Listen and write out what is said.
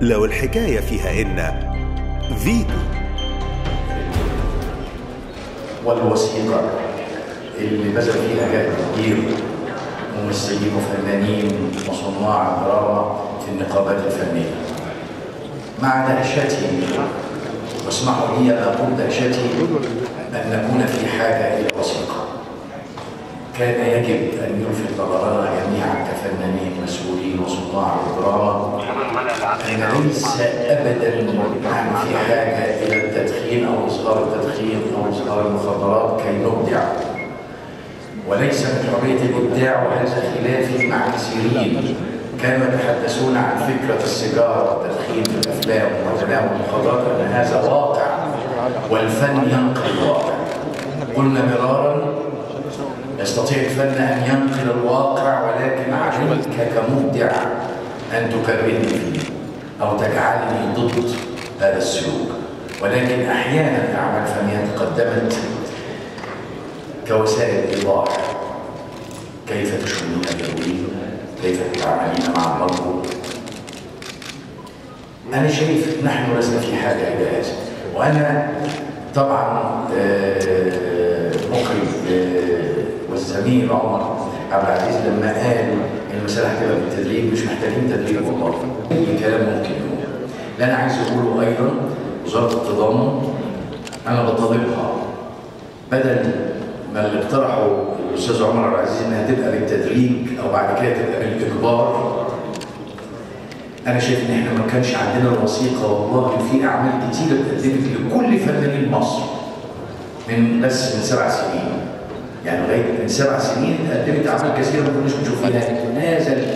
لو الحكاية فيها إن فيتو والوثيقة اللي بذل فيها جهد كبير ممثلين وفنانين وصناع دراما في النقابات الفنية. مع دهشتي واسمحوا لي أن أقول دهشتي أن نكون في حاجة إلى وثيقة كان يجب أن يلفت نظرنا جميعا كفنانين مسؤولين وصناع الدراما أن ليس أبدا نحن في حاجة إلى التدخين أو إصدار التدخين أو إصدار المخدرات كي نبدع. وليس من حرية الإبداع وهذا خلافي مع كثيرين كانوا يتحدثون عن فكرة السيجارة والتدخين في الأفلام وتناول المخدرات أن هذا واقع والفن ينقل الواقع. قلنا مرارا يستطيع الفن أن ينقل الواقع ولكن عليك كمبدع أن تكررني فيه أو تجعلني ضد هذا السلوك. ولكن أحيانا الأعمال الفنية تقدمت كوسائل إيضاح كيف تشملين الهوية كيف تتعاملين مع المرض أنا شايف نحن لسنا في حاجة إلى هذا وأنا طبعا مخرج والزميل عمر عبد العزيز لما قال المسألة هتبقى بالتدريب مش محتاجين تدريب والله أي كلام ممكن يقول. اللي أنا عايز أقوله أيضا وزارة التضامن أنا بطالبها بدل ما اللي اقترحه الأستاذ عمر عبد العزيز إنها تبقى بالتدريج أو بعد كده تبقى بالإجبار أنا شايف إن إحنا ما كانش عندنا الوثيقة والله في أعمال كتيرة اتقدمت لكل فنانين مصر من بس من سبع سنين. يعني لغاية من سبع سنين قدمت اعمال كثيره ما كناش بنشوف فيها هذا